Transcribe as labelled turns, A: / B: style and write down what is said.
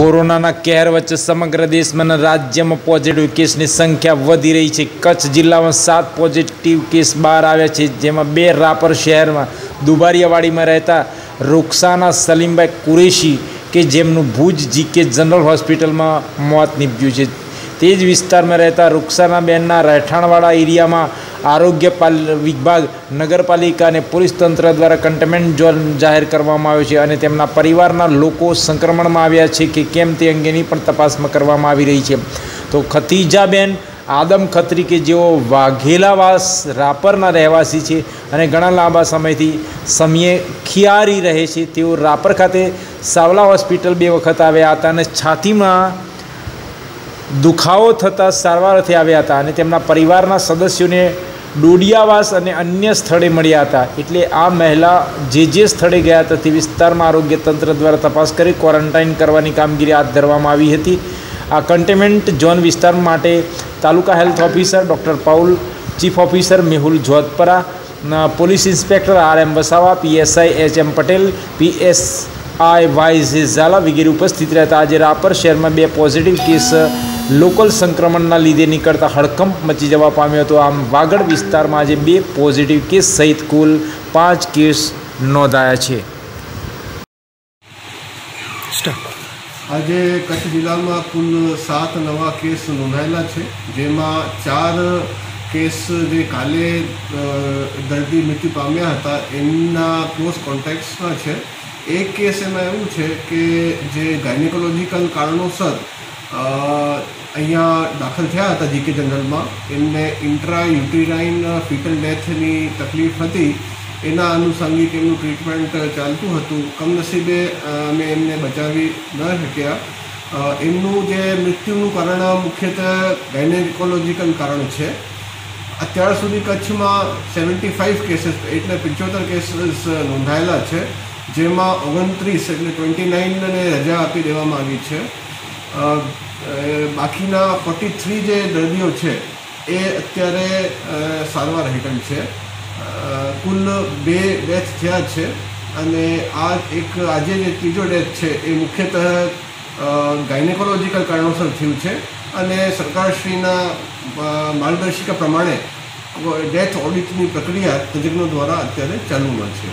A: કોરોનાના કહેર વચ્ચે સમગ્ર દેશમાં અને રાજ્યમાં પોઝિટિવ કેસની સંખ્યા વધી રહી છે. કચ્છ જિલ્લામાં સાત પોઝિટિવ કેસ બહાર આવ્યા છે, જેમાં બે રાપર શહેરમાં દુબારિયાવાડીમાં રહેતા રૂકસાના સલીમભાઈ કુરેશી કે જેમનું ભુજ જીકે જનરલ હોસ્પિટલમાં મોત નીપજ્યું છે. તે જ વિસ્તારમાં રહેતા રૂકસાના બેનના રહેઠાણવાળા એરિયામાં આરોગ્ય વિભાગ, નગરપાલિકા અને પોલીસ તંત્ર દ્વારા કન્ટેનમેન્ટ ઝોન જાહેર કરવામાં આવ્યો છે અને તેમના પરિવારના લોકો સંક્રમણમાં આવ્યા છે કે કેમ તે અંગેની પણ તપાસમાં કરવામાં આવી રહી છે. તો ખતીજાબેન આદમ ખત્રી કે જેઓ વાઘેલાવાસ રાપરના રહેવાસી છે અને ઘણા લાંબા સમયથી સમયે ખિયારી રહે છે, તેઓ રાપર ખાતે સાવલા હોસ્પિટલ બે વખત આવ્યા હતા અને છાતીમાં દુખાવો થતાં સારવાર અર્થે આવ્યા હતા અને તેમના પરિવારના સદસ્યોને ડોડિયાવાસ અને અન્ય સ્થળે મળ્યા હતા. એટલે આ મહિલા જે જે સ્થળે ગયા હતા તે વિસ્તારમાં આરોગ્ય તંત્ર દ્વારા તપાસ કરી ક્વોરન્ટાઇન કરવાની કામગીરી હાથ ધરવામાં આવી હતી. આ કન્ટેનમેન્ટ ઝોન વિસ્તાર માટે taluka health officer doctor Paul, chief officer Mehul Jodhpara police inspector R M Vasava PSI H M Patel PSI Y Jhala વગેરે ઉપસ્થિત રહેતા આજે રાપર શહેરમાં બે પોઝિટિવ કેસ લોકલ સંક્રમણના લીધે નીકળતા હડકંપ મચી જવા પામ્યો હતો. આમ વાગડ વિસ્તારમાં આજે બે પોઝિટિવ કેસ સહિત કુલ પાંચ કેસ નોંધાયા છે.
B: આજે કચ્છ જિલ્લામાં કુલ સાત નવા કેસ નોંધાયેલા છે જેમાં ચાર કેસ જે કાલે દર્દી મૃત્યુ પામ્યા હતા એમના ક્લોઝ કોન્ટેક્ટ્સમાં છે. એક કેસ એમાં એવું છે કે જે ગાયનેકોલોજીકલ કારણોસર અહીંયા દાખલ થયા હતા જીકે જનરલમાં, એમને ઇન્ટ્રા યુટિરાઇન ફિટલ ડેથની તકલીફ હતી. એના અનુષંગિક એમનું ટ્રીટમેન્ટ ચાલતું હતું. કમનસીબે અમે એમને બચાવી ન શક્યા. એમનું જે મૃત્યુનું કારણ મુખ્યત્વે ગાયનેકોલોજીકલ કારણ છે. અત્યાર સુધી કચ્છમાં સેવન્ટી ફાઇવ કેસીસ, એટલે પંચોતેર કેસીસ નોંધાયેલા છે. જેમાં ઓગણત્રીસ એટલે ટ્વેન્ટી નાઇનને રજા આપી દેવામાં આવી છે. બાકીના ફોર્ટી થ્રી જે દર્દીઓ છે, એ અત્યારે સારવાર હેઠળ છે. કુલ બે ડેથ થયા છે અને આ એક, આજે જે ત્રીજો ડેથ છે, એ મુખ્યતઃ ગાયનેકોલોજીકલ કારણોસર થયું છે અને સરકારશ્રીના માર્ગદર્શિકા પ્રમાણે, ડેથ ઓડિટની પ્રક્રિયા તજજ્ઞો દ્વારા અત્યારે ચાલુમાં છે.